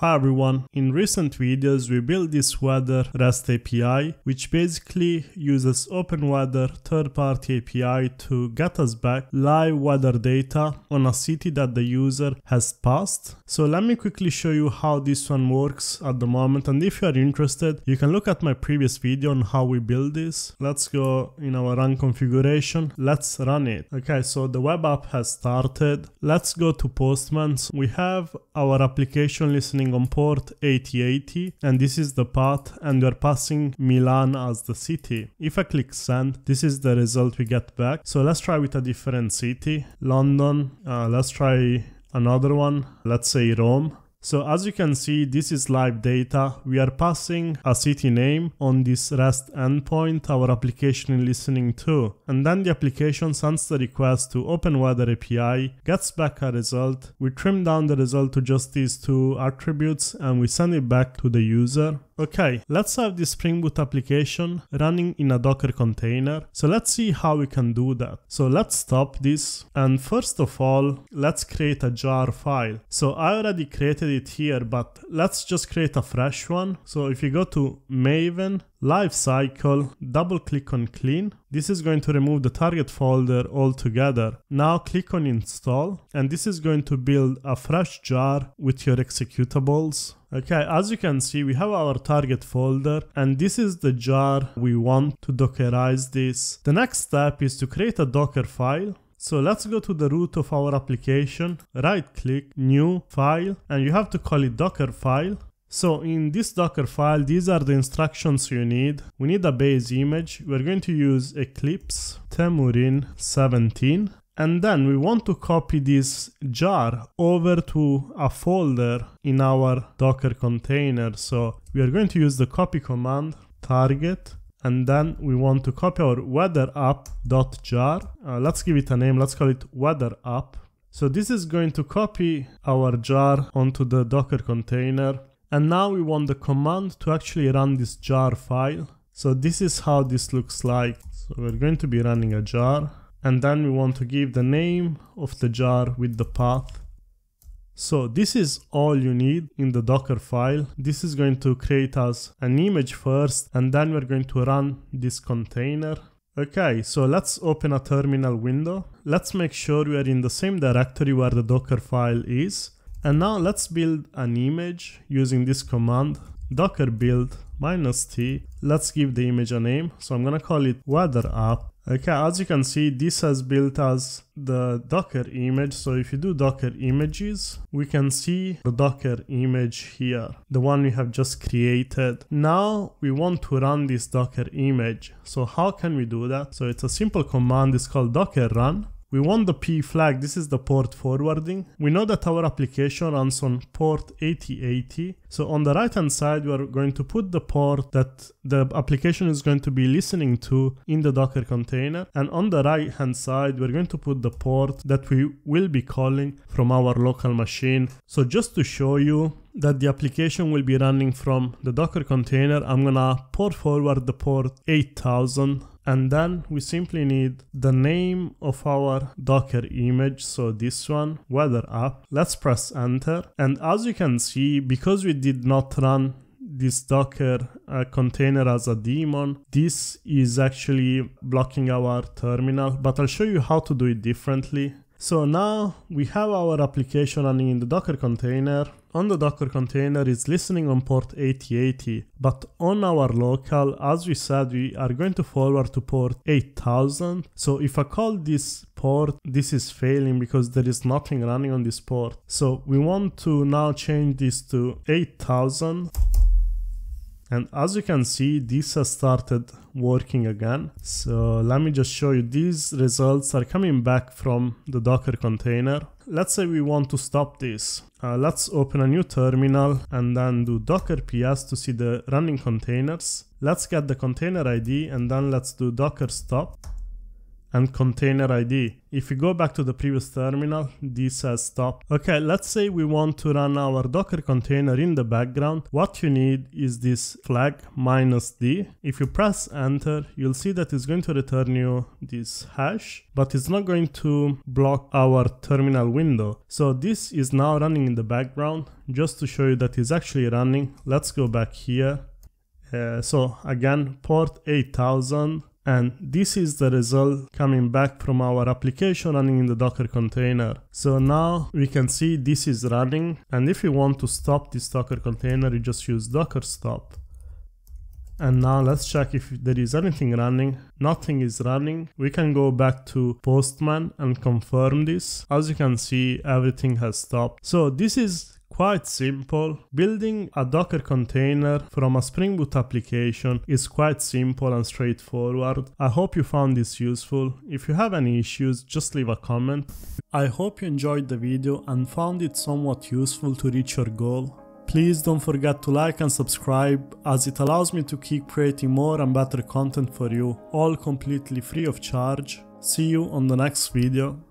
Hi everyone, in recent videos we built this weather REST API which basically uses OpenWeather third-party API to get us back live weather data on a city that the user has passed. So let me quickly show you how this one works at the moment and if you are interested you can look at my previous video on how we build this. Let's go in our run configuration, let's run it. Okay, so the web app has started. Let's go to Postman. We have our application listening running on port 8080 and this is the path and we're passing Milan as the city. If I click send, this is the result we get back. So let's try with a different city, London. Uh, let's try another one, let's say Rome. So as you can see, this is live data. We are passing a city name on this REST endpoint our application is listening to. And then the application sends the request to OpenWeather API, gets back a result. We trim down the result to just these two attributes and we send it back to the user. Okay, let's have this Spring Boot application running in a Docker container. So let's see how we can do that. So let's stop this. And first of all, let's create a jar file. So I already created it here, but let's just create a fresh one. So if you go to Maven, Lifecycle, double click on clean. This is going to remove the target folder altogether. Now click on install and this is going to build a fresh jar with your executables. Okay, as you can see, we have our target folder and this is the jar we want to dockerize this. The next step is to create a docker file. So let's go to the root of our application, right click, new file, and you have to call it docker file. So in this Docker file, these are the instructions you need. We need a base image. We're going to use Eclipse Temurin 17. And then we want to copy this jar over to a folder in our Docker container. So we are going to use the copy command target and then we want to copy our weather app.jar. Uh, let's give it a name. Let's call it weather app. So this is going to copy our jar onto the Docker container and now we want the command to actually run this jar file. So this is how this looks like. So we're going to be running a jar and then we want to give the name of the jar with the path. So this is all you need in the Docker file. This is going to create us an image first and then we're going to run this container. Okay, so let's open a terminal window. Let's make sure we are in the same directory where the Docker file is. And now let's build an image using this command docker build minus t. Let's give the image a name. So I'm gonna call it weather app. Okay, as you can see, this has built as the Docker image. So if you do Docker images, we can see the Docker image here, the one we have just created. Now we want to run this Docker image. So how can we do that? So it's a simple command, it's called docker run. We want the P flag, this is the port forwarding. We know that our application runs on port 8080. So on the right hand side, we are going to put the port that the application is going to be listening to in the Docker container. And on the right hand side, we're going to put the port that we will be calling from our local machine. So just to show you that the application will be running from the Docker container, I'm gonna port forward the port 8000 and then we simply need the name of our docker image so this one weather app. Let's press enter. And as you can see because we did not run this docker uh, container as a daemon this is actually blocking our terminal. But i'll show you how to do it differently so now we have our application running in the Docker container. On the Docker container it's listening on port 8080, but on our local, as we said, we are going to forward to port 8000. So if I call this port, this is failing because there is nothing running on this port. So we want to now change this to 8000. And as you can see, this has started working again. So let me just show you these results are coming back from the Docker container. Let's say we want to stop this. Uh, let's open a new terminal and then do docker ps to see the running containers. Let's get the container ID and then let's do docker stop. And container ID. If we go back to the previous terminal, this has stopped. Okay, let's say we want to run our Docker container in the background. What you need is this flag minus D. If you press enter, you'll see that it's going to return you this hash, but it's not going to block our terminal window. So this is now running in the background. Just to show you that it's actually running, let's go back here. Uh, so again, port 8000 and this is the result coming back from our application running in the Docker container. So now we can see this is running and if you want to stop this Docker container you just use docker stop. And now let's check if there is anything running. Nothing is running. We can go back to Postman and confirm this. As you can see, everything has stopped. So this is quite simple. Building a Docker container from a Spring Boot application is quite simple and straightforward. I hope you found this useful. If you have any issues, just leave a comment. I hope you enjoyed the video and found it somewhat useful to reach your goal. Please don't forget to like and subscribe as it allows me to keep creating more and better content for you, all completely free of charge. See you on the next video.